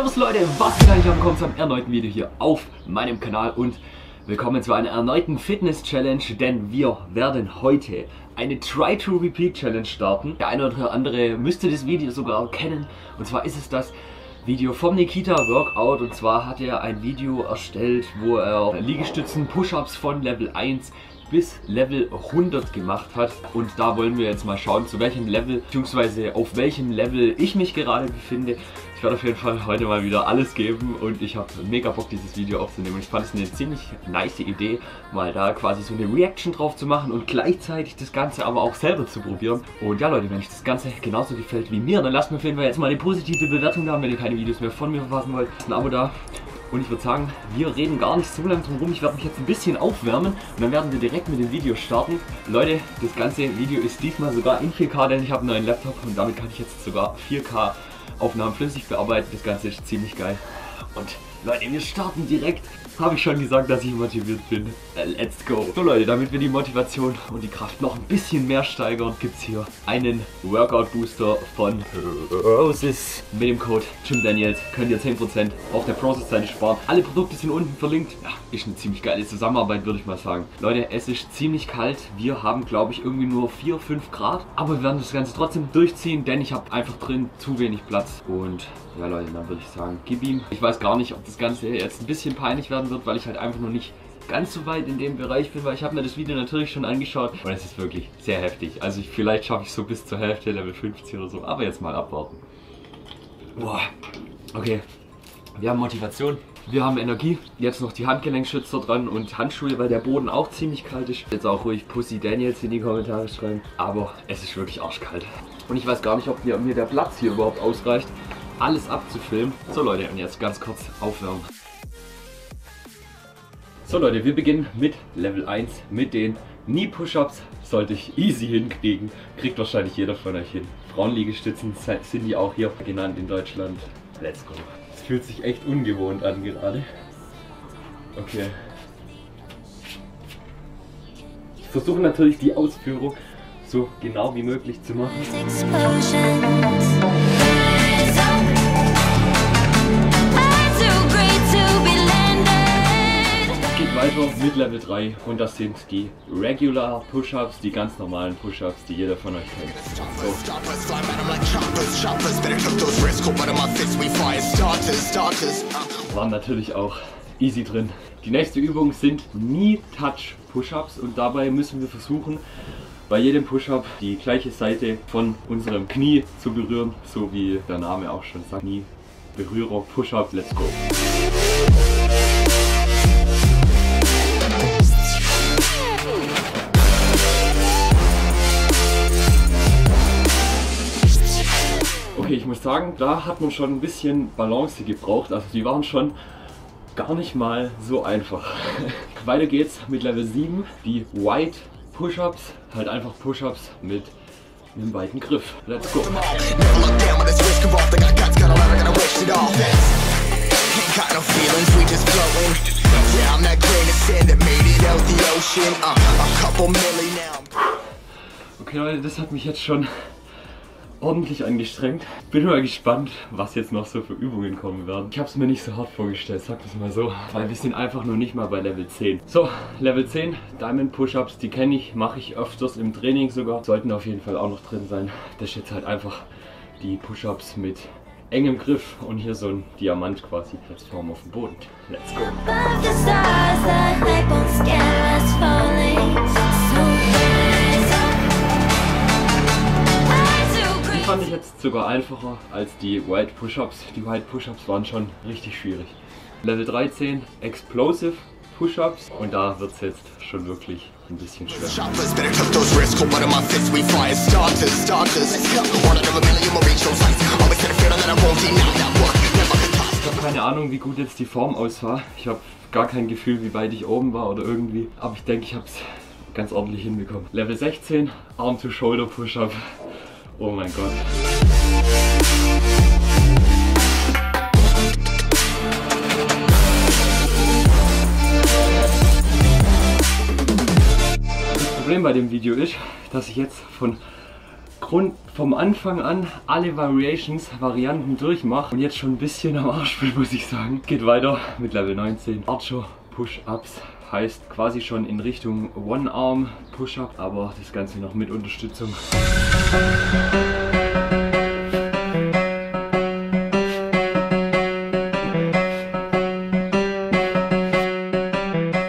Servus Leute, was geht eigentlich? Willkommen zum erneuten Video hier auf meinem Kanal und willkommen zu einer erneuten Fitness Challenge, denn wir werden heute eine Try to Repeat Challenge starten. Der eine oder andere müsste das Video sogar kennen und zwar ist es das Video vom Nikita Workout und zwar hat er ein Video erstellt, wo er Liegestützen Push-Ups von Level 1 bis Level 100 gemacht hat. Und da wollen wir jetzt mal schauen, zu welchem Level, beziehungsweise auf welchem Level ich mich gerade befinde. Ich werde auf jeden Fall heute mal wieder alles geben und ich habe mega Bock, dieses Video aufzunehmen. Ich fand es eine ziemlich nice Idee, mal da quasi so eine Reaction drauf zu machen und gleichzeitig das Ganze aber auch selber zu probieren. Und ja Leute, wenn euch das Ganze genauso gefällt wie mir, dann lasst mir auf jeden Fall jetzt mal eine positive Bewertung da, wenn ihr keine Videos mehr von mir verpassen wollt. Ein Abo da und ich würde sagen, wir reden gar nicht so lange drum rum. Ich werde mich jetzt ein bisschen aufwärmen und dann werden wir direkt mit dem Video starten. Leute, das ganze Video ist diesmal sogar in 4K, denn ich habe einen neuen Laptop und damit kann ich jetzt sogar 4K Aufnahmen flüssig bearbeiten. Das Ganze ist ziemlich geil. Und Leute, wir starten direkt. Habe ich schon gesagt, dass ich motiviert bin. Äh, let's go. So Leute, damit wir die Motivation und die Kraft noch ein bisschen mehr steigern, gibt es hier einen Workout Booster von Roses. Mit dem Code JimDaniels könnt ihr 10% auf der Process-Seite sparen. Alle Produkte sind unten verlinkt. Ja, ist eine ziemlich geile Zusammenarbeit, würde ich mal sagen. Leute, es ist ziemlich kalt. Wir haben, glaube ich, irgendwie nur 4, 5 Grad. Aber wir werden das Ganze trotzdem durchziehen, denn ich habe einfach drin zu wenig Platz. Und ja Leute, dann würde ich sagen, gib ihm. Ich weiß gar nicht, ob das Ganze jetzt ein bisschen peinlich werden wird, weil ich halt einfach noch nicht ganz so weit in dem Bereich bin, weil ich habe mir das Video natürlich schon angeschaut und es ist wirklich sehr heftig. Also ich, vielleicht schaffe ich so bis zur Hälfte, Level 50 oder so, aber jetzt mal abwarten. Boah, okay. Wir haben Motivation, wir haben Energie. Jetzt noch die Handgelenkschützer dran und Handschuhe, weil der Boden auch ziemlich kalt ist. Jetzt auch ruhig Pussy Daniels in die Kommentare schreiben. Aber es ist wirklich arschkalt. Und ich weiß gar nicht, ob mir, mir der Platz hier überhaupt ausreicht alles abzufilmen. So Leute, und jetzt ganz kurz aufwärmen. So Leute, wir beginnen mit Level 1, mit den Knee Push-Ups. Sollte ich easy hinkriegen. Kriegt wahrscheinlich jeder von euch hin. Frauenliegestützen sind die auch hier genannt in Deutschland. Let's go. Es fühlt sich echt ungewohnt an gerade. Okay. Ich versuche natürlich die Ausführung so genau wie möglich zu machen. Weiter mit Level 3 und das sind die Regular Push-Ups, die ganz normalen Push-Ups, die jeder von euch kennt. So. Waren natürlich auch easy drin. Die nächste Übung sind Knee Touch Push-Ups und dabei müssen wir versuchen, bei jedem Push-Up die gleiche Seite von unserem Knie zu berühren, so wie der Name auch schon sagt. Knie Berührer Push-Up, let's go. Okay, ich muss sagen, da hat man schon ein bisschen Balance gebraucht. Also die waren schon gar nicht mal so einfach. Weiter geht's mit Level 7, die White Push-Ups. Halt einfach Push-Ups mit einem weiten Griff. Let's go. Okay Leute, das hat mich jetzt schon ordentlich angestrengt. Bin mal gespannt, was jetzt noch so für Übungen kommen werden. Ich habe es mir nicht so hart vorgestellt, sag das mal so, weil wir sind einfach noch nicht mal bei Level 10. So, Level 10, Diamond Push-Ups, die kenne ich, mache ich öfters im Training sogar. Sollten auf jeden Fall auch noch drin sein. Das ist jetzt halt einfach die Push-Ups mit engem Griff und hier so ein Diamant quasi Plattform auf dem Boden. Let's go! Fand ich jetzt sogar einfacher als die White Push-Ups. Die White Push-Ups waren schon richtig schwierig. Level 13 Explosive Push-Ups und da wird es jetzt schon wirklich ein bisschen schwer. Ich habe keine Ahnung, wie gut jetzt die Form aussah. Ich habe gar kein Gefühl, wie weit ich oben war oder irgendwie. Aber ich denke, ich habe es ganz ordentlich hinbekommen. Level 16 Arm-to-Shoulder Push-Up. Oh mein Gott. Das Problem bei dem Video ist, dass ich jetzt von Grund vom Anfang an alle Variations, Varianten durchmache und jetzt schon ein bisschen am Arsch bin, muss ich sagen. Geht weiter mit Level 19. Archer Push-Ups heißt quasi schon in Richtung One-Arm Push-Up, aber das Ganze noch mit Unterstützung.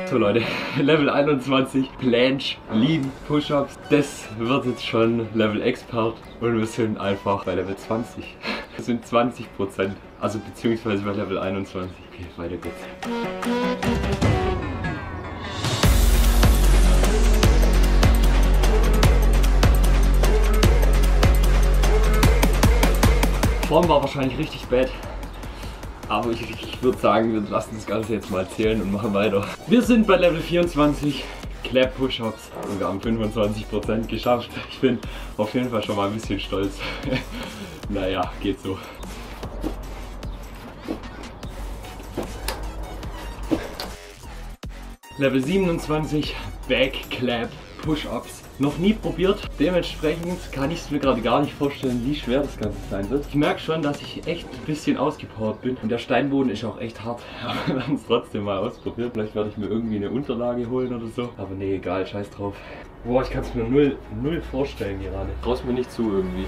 So Leute, Level 21, Planche, Lean, Push-Ups. Das wird jetzt schon Level Expert und wir sind einfach bei Level 20. Das sind 20 Prozent, also beziehungsweise bei Level 21. Okay, weiter geht's. Form war wahrscheinlich richtig bad. Aber ich, ich würde sagen, wir lassen das Ganze jetzt mal zählen und machen weiter. Wir sind bei Level 24. Clap Push-Ups und wir haben 25% geschafft. Ich bin auf jeden Fall schon mal ein bisschen stolz. naja, geht so. Level 27, Back Clap Push-Ups. Noch nie probiert. Dementsprechend kann ich es mir gerade gar nicht vorstellen, wie schwer das Ganze sein wird. Ich merke schon, dass ich echt ein bisschen ausgepowert bin. Und der Steinboden ist auch echt hart. Aber wir haben es trotzdem mal ausprobiert. Vielleicht werde ich mir irgendwie eine Unterlage holen oder so. Aber nee, egal, scheiß drauf. Boah, ich kann es mir null, null vorstellen gerade. Traust mir nicht zu irgendwie.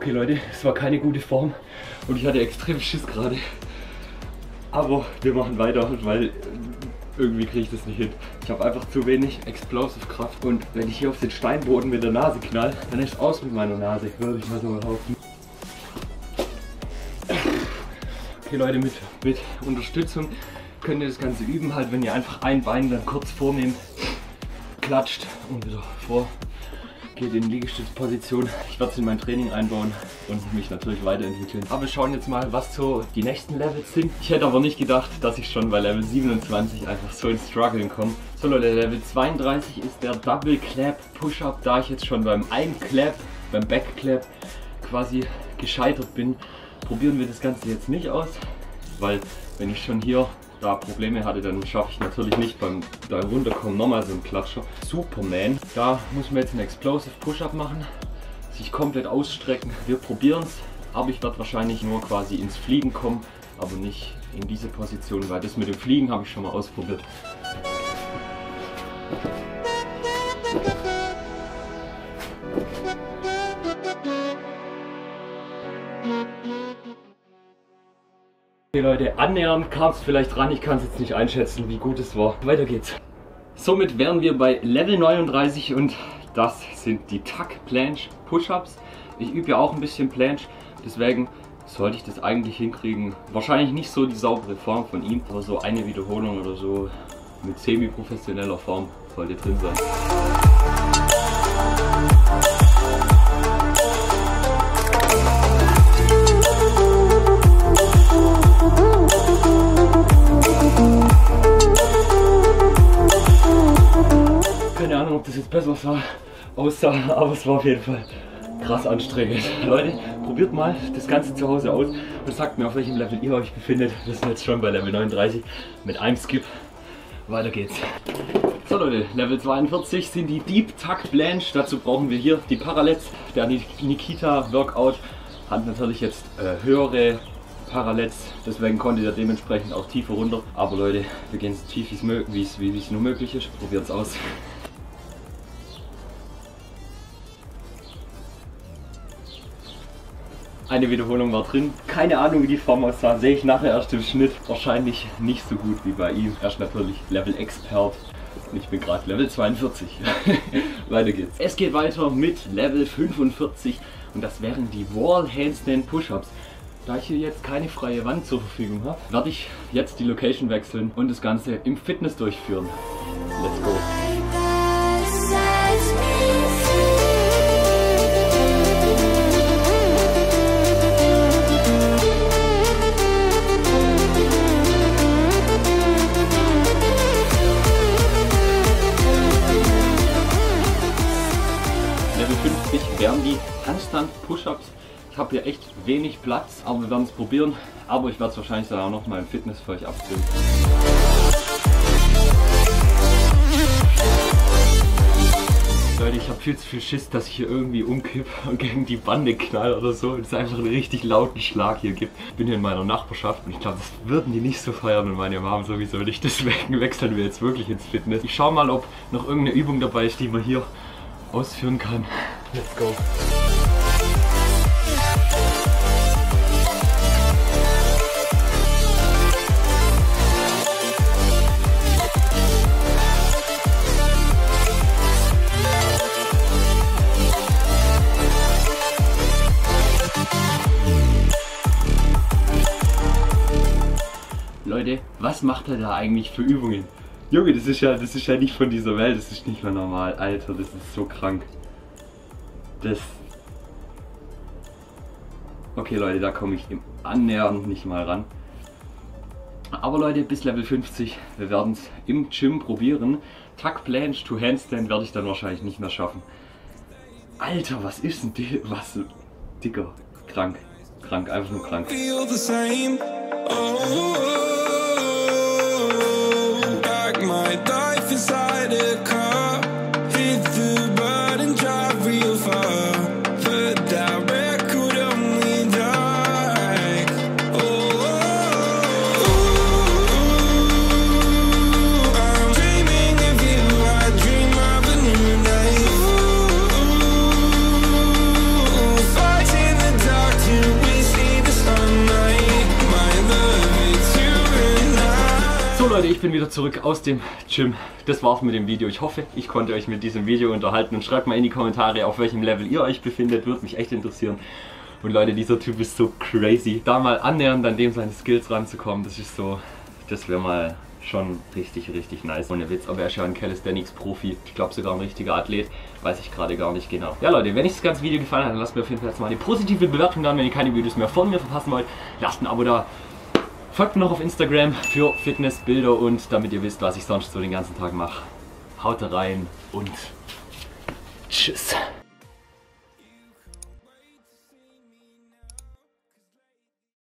Okay Leute, es war keine gute Form und ich hatte extrem Schiss gerade. Aber wir machen weiter, weil irgendwie kriege ich das nicht hin. Ich habe einfach zu wenig Explosive Kraft und wenn ich hier auf den Steinboden mit der Nase knall, dann ist aus mit meiner Nase, würde ich mal so behaupten. Okay Leute, mit, mit Unterstützung könnt ihr das Ganze üben, halt wenn ihr einfach ein Bein dann kurz vornehmt, klatscht und wieder vor geht in Liegestützposition. Ich werde es in mein Training einbauen und mich natürlich weiterentwickeln. Aber wir schauen jetzt mal, was so die nächsten Levels sind. Ich hätte aber nicht gedacht, dass ich schon bei Level 27 einfach so ins Struggeln komme. So Leute, Level 32 ist der Double Clap Push-Up. Da ich jetzt schon beim Ein Clap, beim Back Clap quasi gescheitert bin, probieren wir das Ganze jetzt nicht aus. Weil wenn ich schon hier da Probleme hatte, dann schaffe ich natürlich nicht beim da runterkommen nochmal so einen Klatscher. Superman, da muss man jetzt einen Explosive Push-Up machen, sich komplett ausstrecken. Wir probieren es, aber ich werde wahrscheinlich nur quasi ins Fliegen kommen, aber nicht in diese Position, weil das mit dem Fliegen habe ich schon mal ausprobiert. Okay Leute, annähernd kam es vielleicht ran, ich kann es jetzt nicht einschätzen, wie gut es war. Weiter geht's. Somit wären wir bei Level 39 und das sind die Tuck Planche Push-Ups. Ich übe ja auch ein bisschen Planche, deswegen sollte ich das eigentlich hinkriegen. Wahrscheinlich nicht so die saubere Form von ihm, aber so eine Wiederholung oder so mit semi-professioneller Form sollte drin sein. Ob das jetzt besser sah, aussah, aber es war auf jeden Fall krass anstrengend. Leute, probiert mal das Ganze zu Hause aus und sagt mir, auf welchem Level ihr euch befindet. Wir sind jetzt schon bei Level 39 mit einem Skip. Weiter geht's. So Leute, Level 42 sind die Deep Tuck Blanche. Dazu brauchen wir hier die Parallels. Der Nikita Workout hat natürlich jetzt äh, höhere Parallels, deswegen konnte der dementsprechend auch tiefer runter. Aber Leute, wir gehen so tief wie es nur möglich ist. Probiert es aus. Eine Wiederholung war drin. Keine Ahnung, wie die Form aussah. Sehe ich nachher erst im Schnitt. Wahrscheinlich nicht so gut wie bei ihm. Er ist natürlich Level Expert. Und ich bin gerade Level 42. weiter geht's. Es geht weiter mit Level 45. Und das wären die Wall Handstand Push-Ups. Da ich hier jetzt keine freie Wand zur Verfügung habe, werde ich jetzt die Location wechseln und das Ganze im Fitness durchführen. Let's go! Habe hier echt wenig Platz, aber wir werden es probieren. Aber ich werde es wahrscheinlich dann auch noch mal im Fitness für euch abfilmen. Leute, ich habe viel zu viel Schiss, dass ich hier irgendwie umkippe und gegen die Bande knall oder so und es einfach einen richtig lauten Schlag hier gibt. Ich bin hier in meiner Nachbarschaft und ich glaube, das würden die nicht so feiern und meine Mom sowieso nicht. Deswegen wechseln wir jetzt wirklich ins Fitness. Ich schaue mal, ob noch irgendeine Übung dabei ist, die man hier ausführen kann. Let's go. Macht er da eigentlich für Übungen? Junge, das ist ja, das ist ja nicht von dieser Welt, das ist nicht mehr normal. Alter, das ist so krank. Das. Okay, Leute, da komme ich im annähernd nicht mal ran. Aber Leute, bis Level 50, wir werden es im Gym probieren. Tuck Planche to Handstand werde ich dann wahrscheinlich nicht mehr schaffen. Alter, was ist denn die, was, dicker, krank, krank, einfach nur krank. Leute, ich bin wieder zurück aus dem Gym. Das war's mit dem Video. Ich hoffe, ich konnte euch mit diesem Video unterhalten und schreibt mal in die Kommentare, auf welchem Level ihr euch befindet. Würde mich echt interessieren. Und Leute, dieser Typ ist so crazy. Da mal annähernd an dem seine Skills ranzukommen, das ist so, das wäre mal schon richtig, richtig nice. Ohne Witz, aber er ist ja ein Calisthenics-Profi. Ich glaube sogar ein richtiger Athlet. Weiß ich gerade gar nicht genau. Ja Leute, wenn euch das ganze Video gefallen hat, dann lasst mir auf jeden Fall jetzt mal eine positive Bewertung da. Wenn ihr keine Videos mehr von mir verpassen wollt, lasst ein Abo da. Folgt mir noch auf Instagram für Fitnessbilder und damit ihr wisst, was ich sonst so den ganzen Tag mache. Haut rein und tschüss.